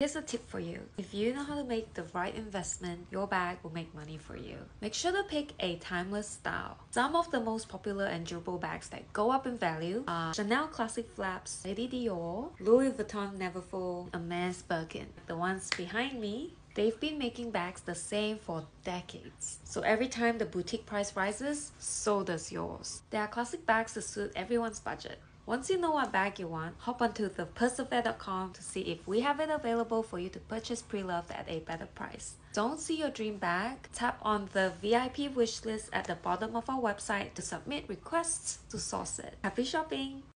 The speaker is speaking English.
Here's a tip for you. If you know how to make the right investment, your bag will make money for you. Make sure to pick a timeless style. Some of the most popular and durable bags that go up in value are Chanel Classic Flaps, Lady Dior, Louis Vuitton Neverfull, Hermes Birkin. The ones behind me They've been making bags the same for decades. So every time the boutique price rises, so does yours. There are classic bags to suit everyone's budget. Once you know what bag you want, hop onto thepurseaffair.com to see if we have it available for you to purchase pre-loved at a better price. Don't see your dream bag? Tap on the VIP wishlist at the bottom of our website to submit requests to source it. Happy shopping!